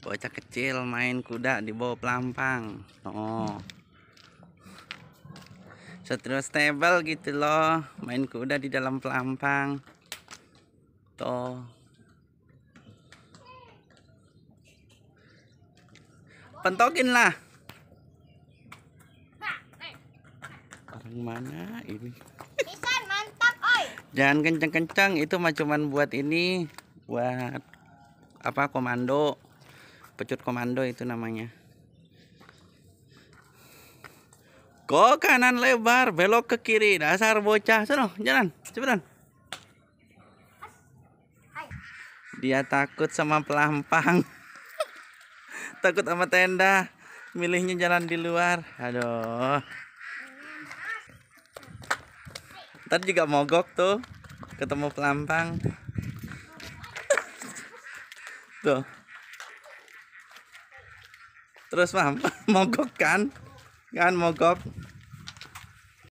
bocah kecil main kuda di bawah pelampang. Oh. Seterus stable gitu loh main kuda di dalam pelampang. Tuh pentokin lah. Orang mana ini? Pisan mantap, oi. jangan kenceng-kenceng itu mah cuman buat ini buat apa komando pecut komando itu namanya. Go kanan lebar belok ke kiri. Dasar bocah. Sono jalan cepetan. Dia takut sama pelampang. Takut sama tenda. Milihnya jalan di luar. Aduh. Ntar juga mogok tuh. Ketemu pelampang. Tuh. Terus mam mogok kan? Kan mogok.